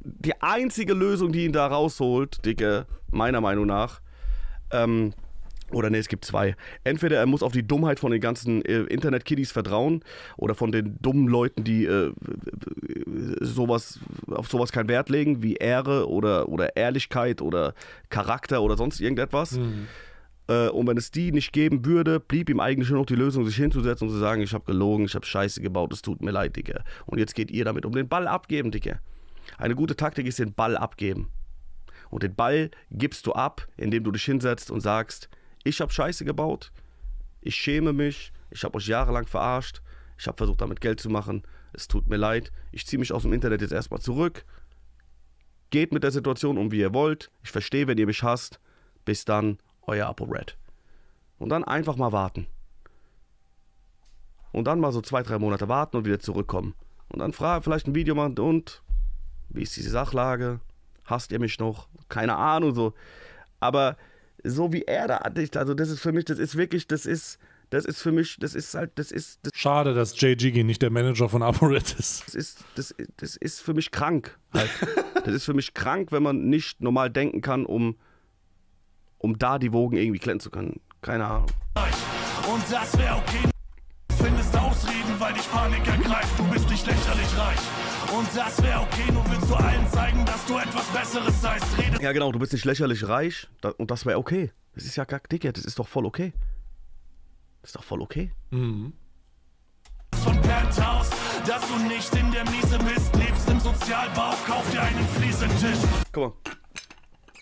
die einzige Lösung, die ihn da rausholt, Dicke, meiner Meinung nach, ähm, oder ne, es gibt zwei. Entweder er muss auf die Dummheit von den ganzen äh, Internet-Kiddies vertrauen oder von den dummen Leuten, die äh, sowas, auf sowas keinen Wert legen, wie Ehre oder, oder Ehrlichkeit oder Charakter oder sonst irgendetwas. Äh, und wenn es die nicht geben würde, blieb ihm eigentlich nur noch die Lösung, sich hinzusetzen und zu sagen, ich habe gelogen, ich habe Scheiße gebaut, es tut mir leid, Digga. Und jetzt geht ihr damit um den Ball abgeben, Digga. Eine gute Taktik ist den Ball abgeben. Und den Ball gibst du ab, indem du dich hinsetzt und sagst, ich habe Scheiße gebaut, ich schäme mich, ich habe euch jahrelang verarscht, ich habe versucht damit Geld zu machen, es tut mir leid, ich ziehe mich aus dem Internet jetzt erstmal zurück. Geht mit der Situation um, wie ihr wollt. Ich verstehe, wenn ihr mich hasst. Bis dann, euer ApoRed. Und dann einfach mal warten. Und dann mal so zwei, drei Monate warten und wieder zurückkommen. Und dann fra vielleicht ein Video machen und wie ist diese Sachlage? Hasst ihr mich noch? Keine Ahnung so. Aber so wie er da, also das ist für mich, das ist wirklich, das ist, das ist für mich, das ist halt, das ist, das Schade, dass Jay Jiggy nicht der Manager von ApoRed ist. das ist, das, das ist für mich krank. Halt. <laughs> das ist für mich krank, wenn man nicht normal denken kann, um, um da die Wogen irgendwie klemmen zu können. Keine Ahnung. Und das wäre okay. Findest Ausreden, weil dich Panik ergreift. Du bist nicht lächerlich reich. Und das wäre okay, nur willst du allen zeigen, dass du etwas Besseres seist. Rede Ja, genau, du bist nicht lächerlich reich da, und das wäre okay. Das ist ja gar dicker, das ist doch voll okay. Das ist doch voll okay. von Penthouse, dass du nicht in der Miese bist. Lebst im Sozialbau, kauf dir einen Fliesentisch. Guck mal.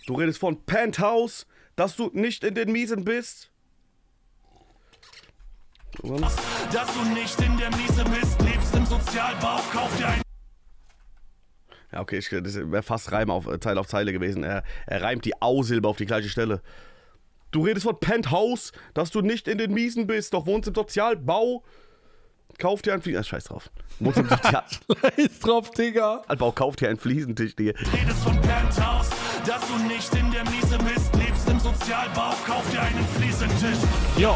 Du redest von Penthouse, dass du nicht in den Miesen bist. Dass du nicht in der Miese bist. Lebst im Sozialbau, kauf dir einen Ja, okay, ich, das wäre fast Reim auf äh, Zeile auf Zeile gewesen. Er, er reimt die Au-Silbe auf die gleiche Stelle. Du redest von Penthouse, dass du nicht in den Miesen bist, doch wohnst im Sozialbau. Kauf dir ein Fliesen... Ah, scheiß drauf. Wohnst im <laughs> Scheiß drauf, Digga. Sozialbau, kauf dir einen Fliesentisch, Digga. redest von Penthouse, dass du nicht in der Miese bist, lebst im Sozialbau, kauf dir einen Fliesentisch. Yo.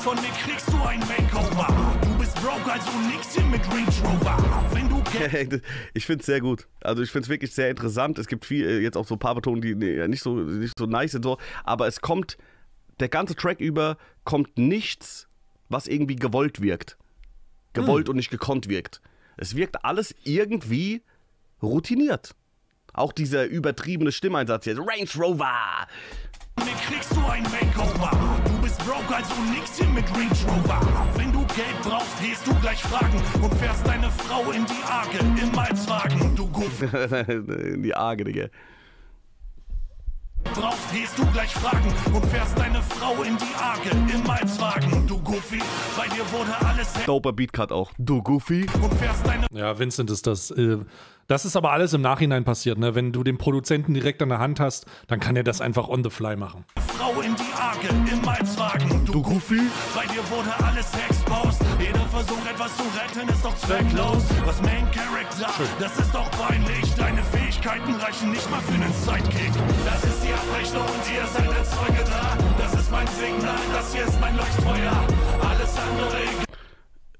Von mir kriegst du ein Makeover. Du bist broke, also nix hier mit Range Rover. Wenn du <laughs> ich finde es sehr gut. Also ich finde es wirklich sehr interessant. Es gibt viel, äh, jetzt auch so ein paar Betonungen, die nicht, so, nicht so nice sind, so. aber es kommt, der ganze Track über kommt nichts, was irgendwie gewollt wirkt. Gewollt und nicht gekonnt wirkt. Es wirkt alles irgendwie routiniert. Auch dieser übertriebene Stimmeinsatz jetzt. Range Rover! Mir kriegst du ein Makeover. Du bist broke, also nix hier mit Range Rover. Wenn du Geld brauchst, gehst du gleich fragen und fährst deine Frau in die Arge im Malzwagen. Du Guff <laughs> In die Arge, Digga. Brauchst, gehst du gleich fragen und fährst deine Frau in die Arge im Malzwagen. Du Goofy, bei dir wurde alles Doper Beatcut auch. Du Goofy. und fährst deine Ja, Vincent ist das. Äh, das ist aber alles im Nachhinein passiert, ne? Wenn du den Produzenten direkt an der Hand hast, dann kann er das einfach on the fly machen. Frau in die Arge im Malzwagen. Du Goofy, bei dir wurde alles exposed. Jeder Versuch, etwas zu retten, ist doch zwecklos. Was Main Character, das ist doch peinlich. Deine Fähigkeiten reichen nicht mal für einen Sidekick. Das ist die Abrechnung und ihr seid der Zeuge da. Das ist mein Signal, das hier ist mein Leuchtfeuer. Alles andere.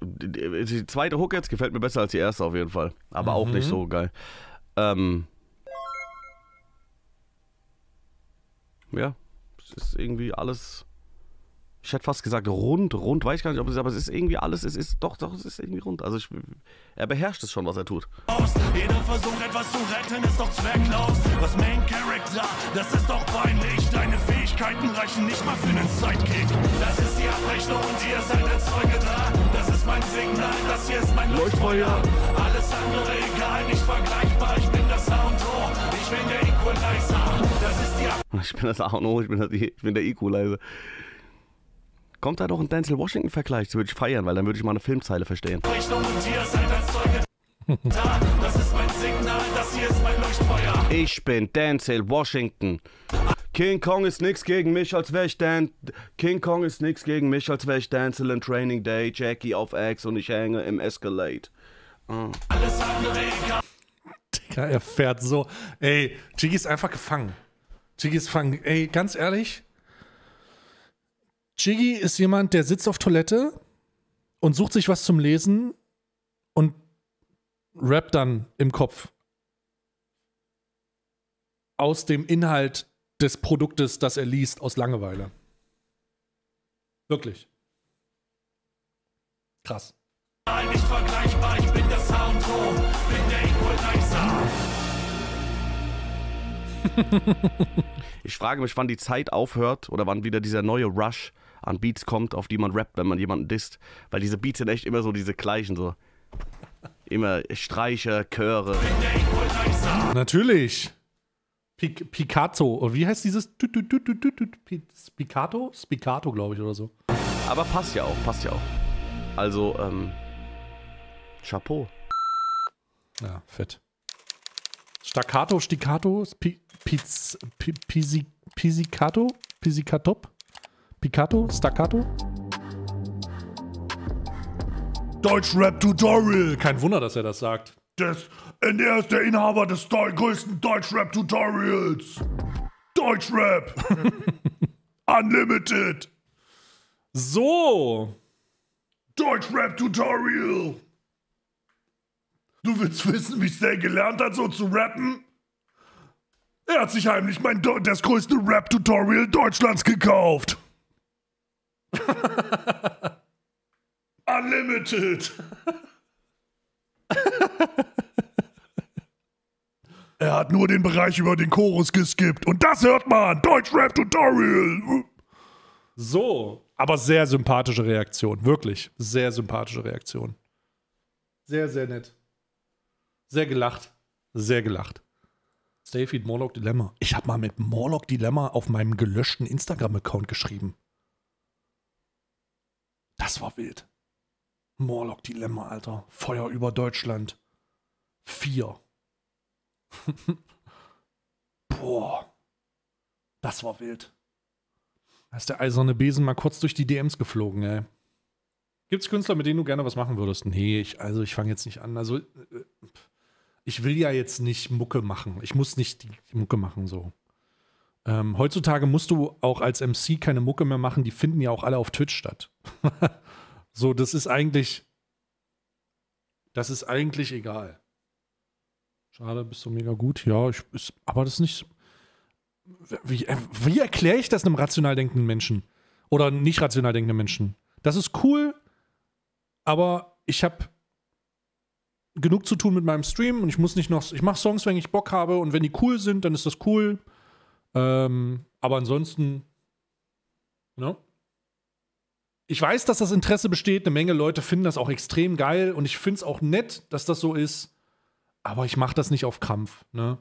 Die die zweite Hook jetzt gefällt mir besser als die erste auf jeden Fall. Aber auch nicht so geil. Ähm. ja, es ist irgendwie alles. Ich hätte fast gesagt rund, rund, weiß ich gar nicht, ob es ist, aber es ist irgendwie alles, es ist doch, doch, es ist irgendwie rund. Also ich, er beherrscht es schon, was er tut. Jeder Versuch, etwas zu retten, ist doch zwecklos. Was Main Character, das ist doch peinlich. Deine Fähigkeiten reichen nicht mal für einen Sidekick. Das ist die Abrechnung und ihr seid als Zeuge da. Das ist mein Signal, das hier ist mein Leuchtfeuer. Alles andere egal, nicht vergleichbar. Ich bin das A und O, ich bin der Equalizer. Das ist die Ich bin das Arno, ich bin, das, ich bin der Equalizer. Kommt da doch ein Denzel Washington-Vergleich, das würde ich feiern, weil dann würde ich mal eine Filmzeile verstehen. Abrechnung und ihr seid als <laughs> Zeuge da. Das ist mein Signal, das hier ist mein Leuchtfeuer. Ich bin Denzel Washington. King Kong ist nix gegen mich, als wär ich Dan. King Kong ist nix gegen mich, als wär ich Denzel in Training Day, Jackie auf X und ich hänge im Escalade. Alles andere. Digga, er fährt so. Ey, Jiggy ist einfach gefangen. Jiggy ist gefangen. Ey, ganz ehrlich. Jiggy ist jemand, der sitzt auf Toilette und sucht sich was zum Lesen und rappt dann im Kopf aus dem Inhalt des Produktes, das er liest, aus Langeweile. Wirklich. Krass. Nicht vergleichbar, ich bin der. Ich frage mich, wann die Zeit aufhört oder wann wieder dieser neue Rush an Beats kommt, auf die man rappt, wenn man jemanden disst. Weil diese Beats sind echt immer so diese gleichen, so. Immer Streicher, Chöre. Natürlich. Pic Picasso. Oder wie heißt dieses? Spiccato? Spiccato, glaube ich, oder so. Aber passt ja auch, passt ja auch. Also, ähm. Chapeau. Ja, fett. Staccato, Staccato, Pi- Piz, Pi- Pisi- Pizzicato, Picato, Staccato. Deutschrap-Tutorial. Kein Wunder, dass er das sagt. Das, und er ist der Inhaber des größten Deutschrap-Tutorials. Deutschrap. <laughs> Unlimited. So. Deutschrap-Tutorial. Du willst wissen, wie Stay gelernt hat, so zu rappen? Er hat sich heimlich mein Do das größte Rap-Tutorial Deutschlands gekauft. Unlimited. <laughs> er hat nur den Bereich über den Chorus geskippt. Und das hört man. Deutschrap-Tutorial. So. Aber sehr sympathische Reaktion. Wirklich. Sehr sympathische Reaktion. Sehr, sehr nett. Sehr gelacht. Sehr gelacht. Stayfeed Morlock Dilemma. Ich habe mal mit Morlock Dilemma auf meinem gelöschten Instagram-Account geschrieben. Das war wild. Morlock Dilemma, Alter. Feuer über Deutschland. Vier. <laughs> Boah. Das war wild. Da ist der eiserne Besen mal kurz durch die DMs geflogen, ey. Gibt's Künstler, mit denen du gerne was machen würdest? Nee, ich, also ich fange jetzt nicht an. Also, äh, ich will ja jetzt nicht Mucke machen. Ich muss nicht die Mucke machen, so. Ähm, heutzutage musst du auch als MC keine Mucke mehr machen, die finden ja auch alle auf Twitch statt. <laughs> so, das ist eigentlich. Das ist eigentlich egal. Schade, bist du mega gut. Ja, ich, ist, aber das ist nicht. Wie, äh, wie erkläre ich das einem rational denkenden Menschen? Oder nicht rational denkenden Menschen? Das ist cool, aber ich habe genug zu tun mit meinem Stream und ich muss nicht noch. Ich mache Songs, wenn ich Bock habe und wenn die cool sind, dann ist das cool. Ähm, aber ansonsten, ne? Ich weiß, dass das Interesse besteht. Eine Menge Leute finden das auch extrem geil und ich finde es auch nett, dass das so ist. Aber ich mache das nicht auf Krampf, ne?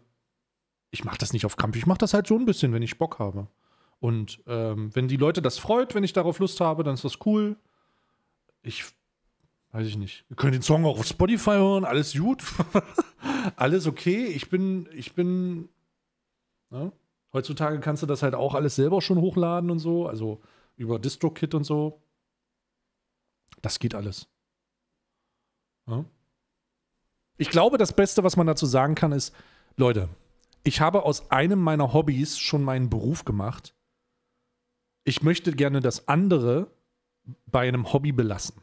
Ich mache das nicht auf Krampf. Ich mache das halt so ein bisschen, wenn ich Bock habe. Und ähm, wenn die Leute das freut, wenn ich darauf Lust habe, dann ist das cool. Ich weiß ich nicht. Wir können den Song auch auf Spotify hören, alles gut. <laughs> alles okay. Ich bin, ich bin. Ne? Heutzutage kannst du das halt auch alles selber schon hochladen und so, also über DistroKit und so. Das geht alles. Ja? Ich glaube, das Beste, was man dazu sagen kann, ist, Leute, ich habe aus einem meiner Hobbys schon meinen Beruf gemacht. Ich möchte gerne das andere bei einem Hobby belassen.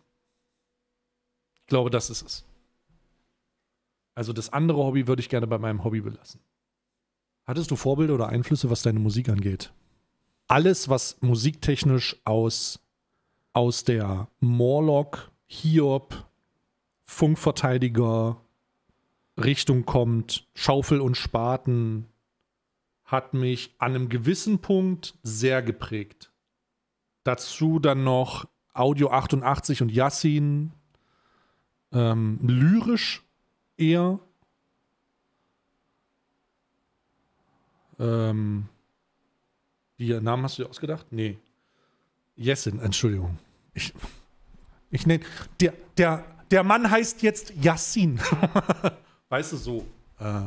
Ich glaube, das ist es. Also das andere Hobby würde ich gerne bei meinem Hobby belassen. Hattest du Vorbilder oder Einflüsse, was deine Musik angeht? alles, was musiktechnisch aus, aus der Morlock, Hiob, Funkverteidiger Richtung kommt, Schaufel und Spaten, hat mich an einem gewissen Punkt sehr geprägt. Dazu dann noch Audio 88 und Yassin, ähm, lyrisch eher. Ähm, die Namen hast du dir ausgedacht? Nee. Jessin, Entschuldigung. Ich, ich nenne. Der, der, der Mann heißt jetzt Yassin. <laughs> weißt du so. Äh,